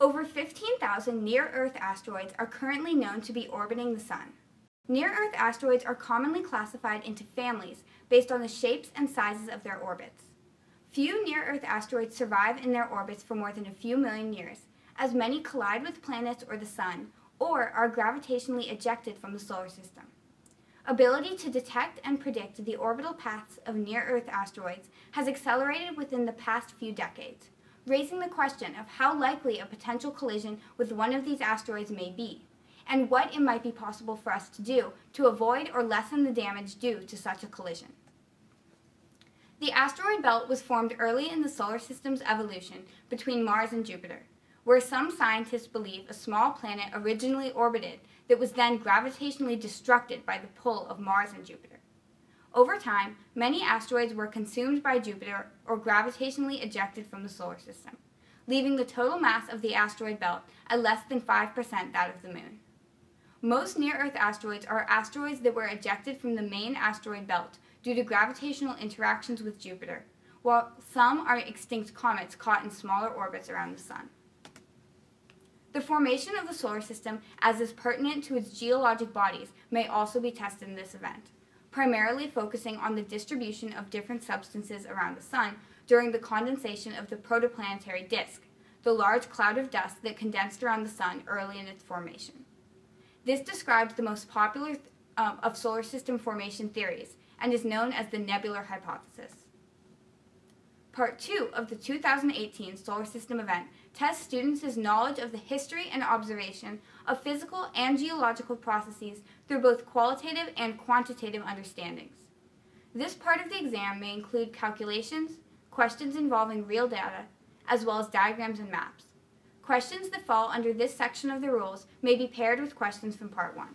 Over 15,000 near-Earth asteroids are currently known to be orbiting the Sun. Near-Earth asteroids are commonly classified into families based on the shapes and sizes of their orbits. Few near-Earth asteroids survive in their orbits for more than a few million years, as many collide with planets or the Sun, or are gravitationally ejected from the solar system. Ability to detect and predict the orbital paths of near-Earth asteroids has accelerated within the past few decades raising the question of how likely a potential collision with one of these asteroids may be, and what it might be possible for us to do to avoid or lessen the damage due to such a collision. The asteroid belt was formed early in the solar system's evolution between Mars and Jupiter, where some scientists believe a small planet originally orbited that was then gravitationally destructed by the pull of Mars and Jupiter. Over time, many asteroids were consumed by Jupiter or gravitationally ejected from the solar system, leaving the total mass of the asteroid belt at less than 5% that of the Moon. Most near-Earth asteroids are asteroids that were ejected from the main asteroid belt due to gravitational interactions with Jupiter, while some are extinct comets caught in smaller orbits around the Sun. The formation of the solar system as is pertinent to its geologic bodies may also be tested in this event primarily focusing on the distribution of different substances around the Sun during the condensation of the protoplanetary disk, the large cloud of dust that condensed around the Sun early in its formation. This describes the most popular um, of solar system formation theories and is known as the nebular hypothesis. Part 2 of the 2018 Solar System event tests students' knowledge of the history and observation of physical and geological processes through both qualitative and quantitative understandings. This part of the exam may include calculations, questions involving real data, as well as diagrams and maps. Questions that fall under this section of the rules may be paired with questions from Part 1.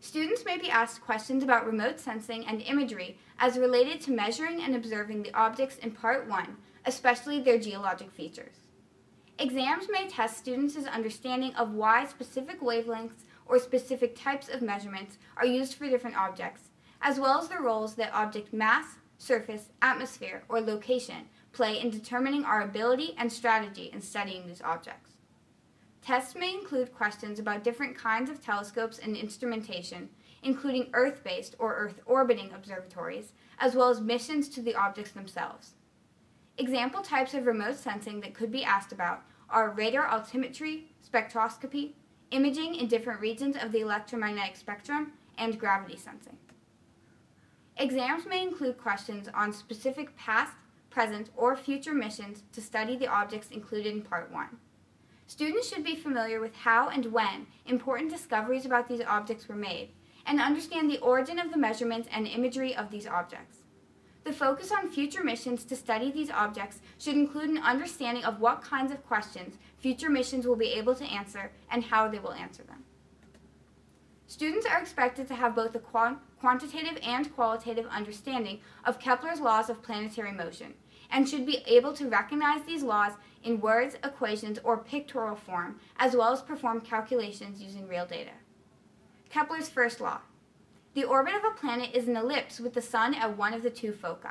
Students may be asked questions about remote sensing and imagery as related to measuring and observing the objects in Part 1, especially their geologic features. Exams may test students' understanding of why specific wavelengths or specific types of measurements are used for different objects, as well as the roles that object mass, surface, atmosphere, or location play in determining our ability and strategy in studying these objects. Tests may include questions about different kinds of telescopes and instrumentation, including Earth-based or Earth-orbiting observatories, as well as missions to the objects themselves. Example types of remote sensing that could be asked about are radar altimetry, spectroscopy, imaging in different regions of the electromagnetic spectrum, and gravity sensing. Exams may include questions on specific past, present, or future missions to study the objects included in Part 1. Students should be familiar with how and when important discoveries about these objects were made, and understand the origin of the measurements and imagery of these objects. The focus on future missions to study these objects should include an understanding of what kinds of questions future missions will be able to answer and how they will answer them. Students are expected to have both a quantitative and qualitative understanding of Kepler's laws of planetary motion, and should be able to recognize these laws in words, equations, or pictorial form, as well as perform calculations using real data. Kepler's first law. The orbit of a planet is an ellipse with the sun at one of the two foci.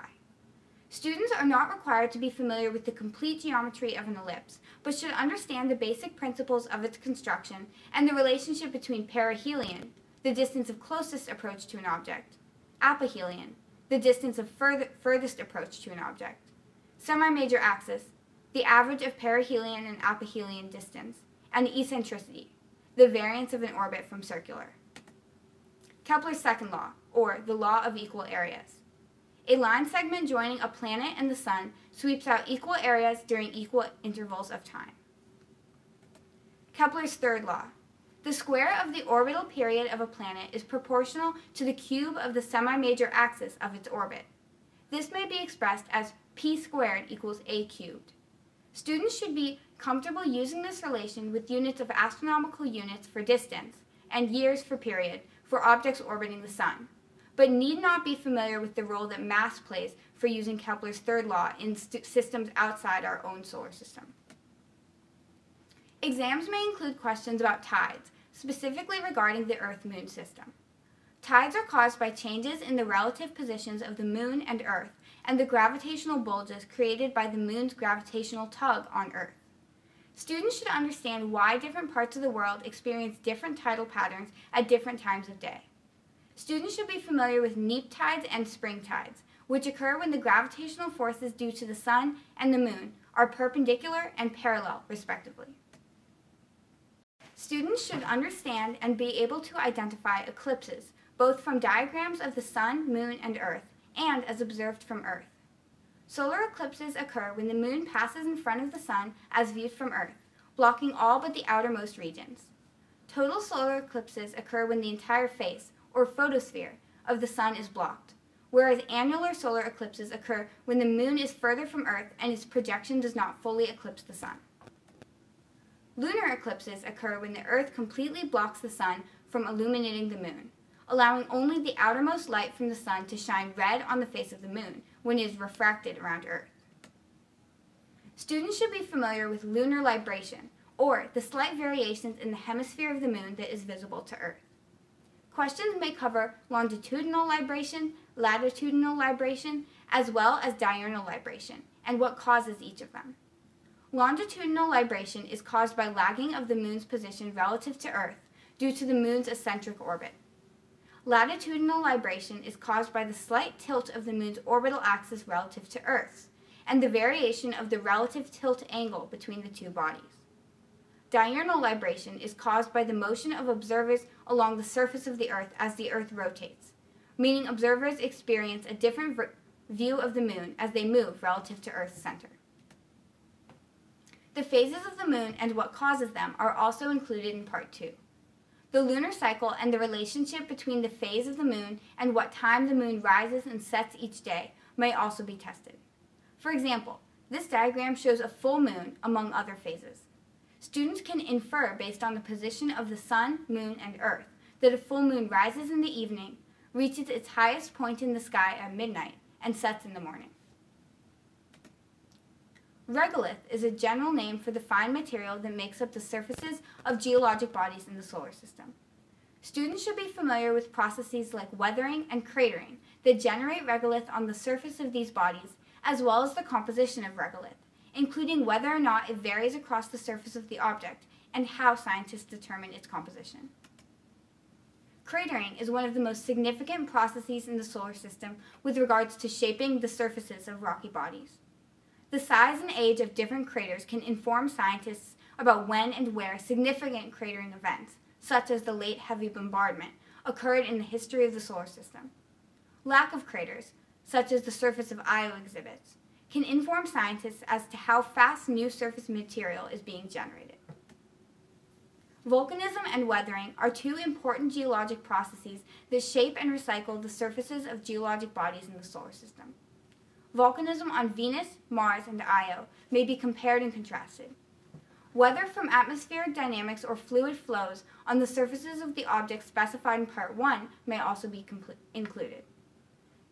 Students are not required to be familiar with the complete geometry of an ellipse, but should understand the basic principles of its construction and the relationship between perihelion, the distance of closest approach to an object, aphelion, the distance of furthest approach to an object, semi-major axis, the average of perihelion and aphelion distance, and eccentricity, the variance of an orbit from circular. Kepler's second law, or the law of equal areas. A line segment joining a planet and the sun sweeps out equal areas during equal intervals of time. Kepler's third law. The square of the orbital period of a planet is proportional to the cube of the semi-major axis of its orbit. This may be expressed as p squared equals a cubed. Students should be comfortable using this relation with units of astronomical units for distance and years for period for objects orbiting the Sun, but need not be familiar with the role that mass plays for using Kepler's third law in systems outside our own solar system. Exams may include questions about tides, specifically regarding the Earth-Moon system. Tides are caused by changes in the relative positions of the Moon and Earth and the gravitational bulges created by the moon's gravitational tug on Earth. Students should understand why different parts of the world experience different tidal patterns at different times of day. Students should be familiar with neap tides and spring tides, which occur when the gravitational forces due to the sun and the moon are perpendicular and parallel, respectively. Students should understand and be able to identify eclipses, both from diagrams of the sun, moon, and earth, and as observed from Earth. Solar eclipses occur when the moon passes in front of the sun as viewed from Earth, blocking all but the outermost regions. Total solar eclipses occur when the entire face, or photosphere, of the sun is blocked, whereas annular solar eclipses occur when the moon is further from Earth and its projection does not fully eclipse the sun. Lunar eclipses occur when the Earth completely blocks the sun from illuminating the moon, allowing only the outermost light from the sun to shine red on the face of the moon, when it is refracted around Earth. Students should be familiar with lunar libration, or the slight variations in the hemisphere of the moon that is visible to Earth. Questions may cover longitudinal libration, latitudinal libration, as well as diurnal libration, and what causes each of them. Longitudinal libration is caused by lagging of the moon's position relative to Earth due to the moon's eccentric orbit. Latitudinal libration is caused by the slight tilt of the moon's orbital axis relative to Earth's, and the variation of the relative tilt angle between the two bodies. Diurnal libration is caused by the motion of observers along the surface of the Earth as the Earth rotates, meaning observers experience a different view of the moon as they move relative to Earth's center. The phases of the moon and what causes them are also included in Part 2. The lunar cycle and the relationship between the phase of the moon and what time the moon rises and sets each day may also be tested. For example, this diagram shows a full moon among other phases. Students can infer based on the position of the sun, moon, and earth that a full moon rises in the evening, reaches its highest point in the sky at midnight, and sets in the morning. Regolith is a general name for the fine material that makes up the surfaces of geologic bodies in the solar system. Students should be familiar with processes like weathering and cratering that generate regolith on the surface of these bodies, as well as the composition of regolith, including whether or not it varies across the surface of the object and how scientists determine its composition. Cratering is one of the most significant processes in the solar system with regards to shaping the surfaces of rocky bodies. The size and age of different craters can inform scientists about when and where significant cratering events, such as the late heavy bombardment, occurred in the history of the solar system. Lack of craters, such as the surface of Io exhibits, can inform scientists as to how fast new surface material is being generated. Volcanism and weathering are two important geologic processes that shape and recycle the surfaces of geologic bodies in the solar system. Volcanism on Venus, Mars, and Io may be compared and contrasted. Weather from atmospheric dynamics or fluid flows on the surfaces of the objects specified in Part 1 may also be included.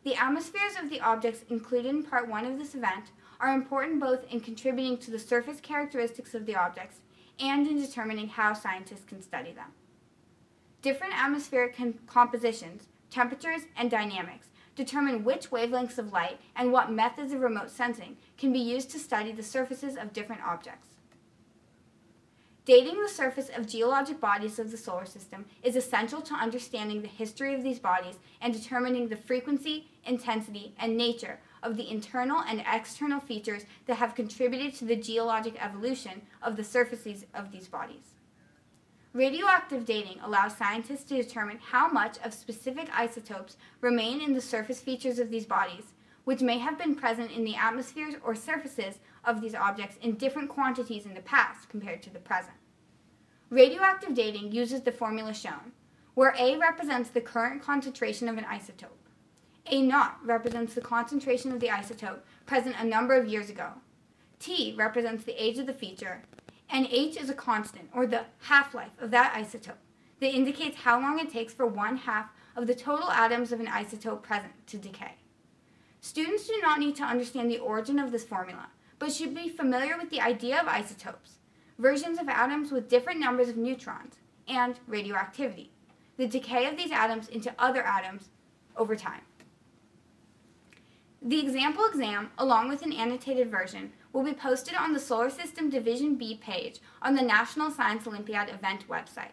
The atmospheres of the objects included in Part 1 of this event are important both in contributing to the surface characteristics of the objects and in determining how scientists can study them. Different atmospheric compositions, temperatures, and dynamics determine which wavelengths of light and what methods of remote sensing can be used to study the surfaces of different objects. Dating the surface of geologic bodies of the solar system is essential to understanding the history of these bodies and determining the frequency, intensity, and nature of the internal and external features that have contributed to the geologic evolution of the surfaces of these bodies. Radioactive dating allows scientists to determine how much of specific isotopes remain in the surface features of these bodies, which may have been present in the atmospheres or surfaces of these objects in different quantities in the past compared to the present. Radioactive dating uses the formula shown, where A represents the current concentration of an isotope. A naught represents the concentration of the isotope present a number of years ago. T represents the age of the feature, and H is a constant, or the half-life of that isotope, that indicates how long it takes for one half of the total atoms of an isotope present to decay. Students do not need to understand the origin of this formula, but should be familiar with the idea of isotopes, versions of atoms with different numbers of neutrons, and radioactivity, the decay of these atoms into other atoms over time. The example exam, along with an annotated version, will be posted on the Solar System Division B page on the National Science Olympiad event website.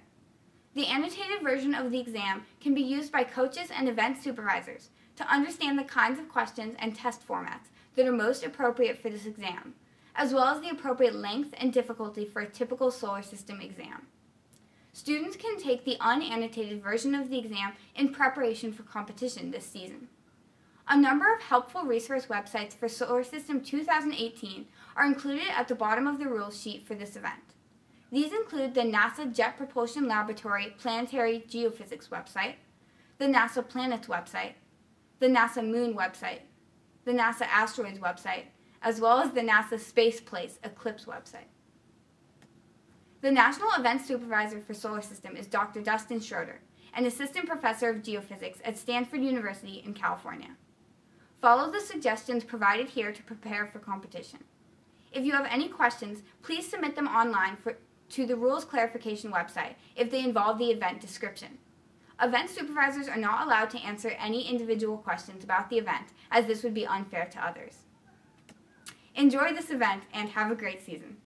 The annotated version of the exam can be used by coaches and event supervisors to understand the kinds of questions and test formats that are most appropriate for this exam, as well as the appropriate length and difficulty for a typical solar system exam. Students can take the unannotated version of the exam in preparation for competition this season. A number of helpful resource websites for Solar System 2018 are included at the bottom of the rules sheet for this event. These include the NASA Jet Propulsion Laboratory Planetary Geophysics website, the NASA Planets website, the NASA Moon website, the NASA Asteroids website, as well as the NASA Space Place Eclipse website. The National Event Supervisor for Solar System is Dr. Dustin Schroeder, an assistant professor of geophysics at Stanford University in California. Follow the suggestions provided here to prepare for competition. If you have any questions, please submit them online for, to the Rules Clarification website if they involve the event description. Event supervisors are not allowed to answer any individual questions about the event, as this would be unfair to others. Enjoy this event and have a great season.